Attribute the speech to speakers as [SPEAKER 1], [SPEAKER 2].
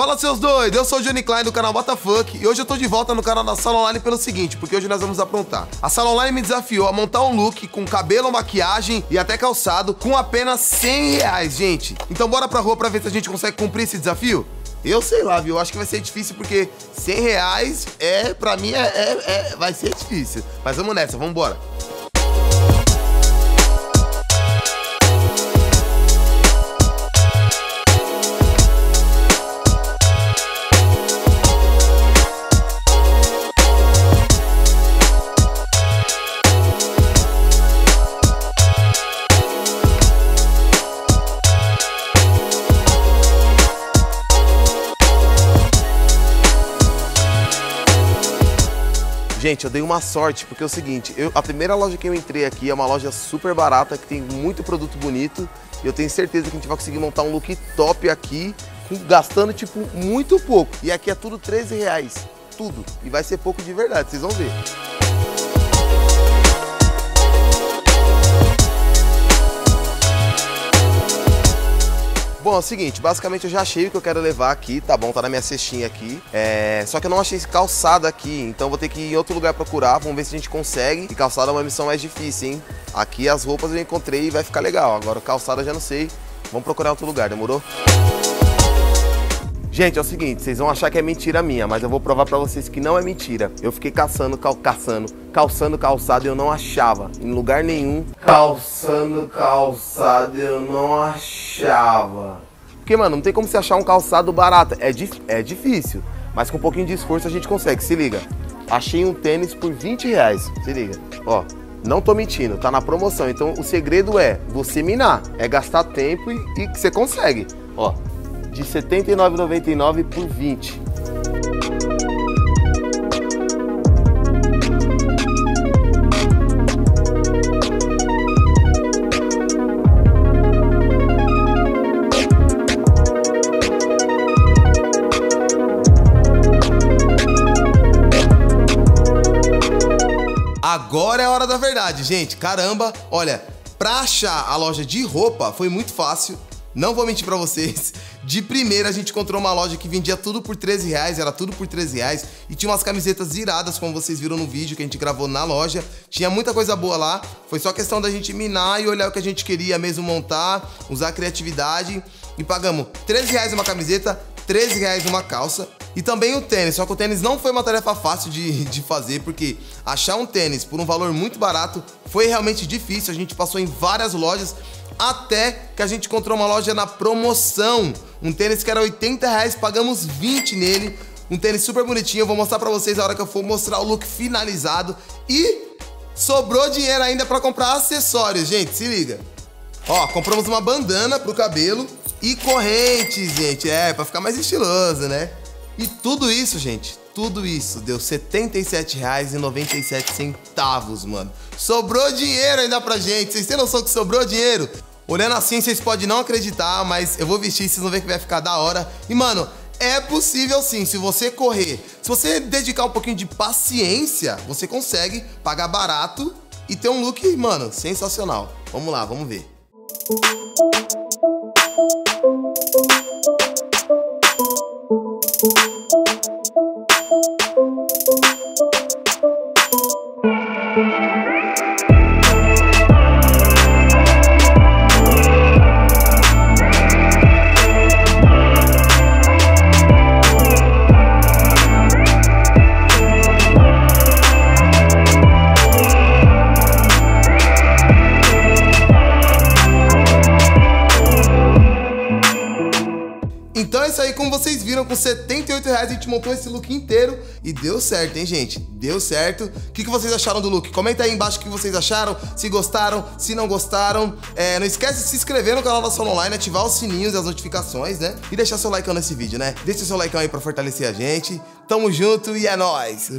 [SPEAKER 1] Fala seus doidos, eu sou o Johnny Klein do canal Botafunk e hoje eu tô de volta no canal da Sala Online pelo seguinte, porque hoje nós vamos aprontar. A Sala Online me desafiou a montar um look com cabelo, maquiagem e até calçado com apenas 100 reais, gente. Então bora pra rua pra ver se a gente consegue cumprir esse desafio? Eu sei lá, viu? Acho que vai ser difícil porque 100 reais é, pra mim, é, é, é vai ser difícil. Mas vamos nessa, vamos embora. Gente, eu dei uma sorte, porque é o seguinte, eu, a primeira loja que eu entrei aqui é uma loja super barata, que tem muito produto bonito, e eu tenho certeza que a gente vai conseguir montar um look top aqui, gastando, tipo, muito pouco. E aqui é tudo 13 reais, tudo. E vai ser pouco de verdade, vocês vão ver. Bom, é o seguinte, basicamente eu já achei o que eu quero levar aqui, tá bom? Tá na minha cestinha aqui. É... Só que eu não achei calçado aqui, então vou ter que ir em outro lugar procurar, vamos ver se a gente consegue. E calçado é uma missão mais difícil, hein? Aqui as roupas eu encontrei e vai ficar legal. Agora calçado eu já não sei. Vamos procurar outro lugar, demorou? Gente, é o seguinte, vocês vão achar que é mentira minha, mas eu vou provar pra vocês que não é mentira. Eu fiquei caçando, cal caçando, calçando calçado e eu não achava. Em lugar nenhum. Calçando calçado eu não achava. Porque, mano, não tem como você achar um calçado barato. É, di é difícil, mas com um pouquinho de esforço a gente consegue. Se liga. Achei um tênis por 20 reais. Se liga. Ó, não tô mentindo, tá na promoção. Então o segredo é você minar, é gastar tempo e, e você consegue. Ó, de R$ 79,99 por 20. Agora é a hora da verdade, gente. Caramba, olha, pra achar a loja de roupa foi muito fácil. Não vou mentir pra vocês. De primeira a gente encontrou uma loja que vendia tudo por 13 reais, era tudo por 13 reais. E tinha umas camisetas iradas, como vocês viram no vídeo que a gente gravou na loja. Tinha muita coisa boa lá. Foi só questão da gente minar e olhar o que a gente queria mesmo montar, usar criatividade. E pagamos 13 reais uma camiseta, 13 reais uma calça. E também o tênis, só que o tênis não foi uma tarefa fácil de, de fazer, porque achar um tênis por um valor muito barato foi realmente difícil. A gente passou em várias lojas até que a gente encontrou uma loja na promoção. Um tênis que era 80 reais, pagamos 20 nele. Um tênis super bonitinho, eu vou mostrar pra vocês a hora que eu for mostrar o look finalizado. E sobrou dinheiro ainda pra comprar acessórios, gente, se liga. Ó, compramos uma bandana pro cabelo e correntes, gente, é, pra ficar mais estiloso, né? E tudo isso, gente, tudo isso deu R$ 77,97, mano. Sobrou dinheiro ainda pra gente. Vocês têm noção que sobrou dinheiro? Olhando assim, vocês podem não acreditar, mas eu vou vestir, vocês vão ver que vai ficar da hora. E, mano, é possível sim, se você correr, se você dedicar um pouquinho de paciência, você consegue pagar barato e ter um look, mano, sensacional. Vamos lá, vamos ver. Música como vocês viram, com 78 reais a gente montou esse look inteiro e deu certo, hein, gente? Deu certo. O que, que vocês acharam do look? Comenta aí embaixo o que vocês acharam, se gostaram, se não gostaram. É, não esquece de se inscrever no canal da Solo Online, ativar os sininhos e as notificações, né? E deixar seu like nesse vídeo, né? Deixa seu like aí pra fortalecer a gente. Tamo junto e é nóis!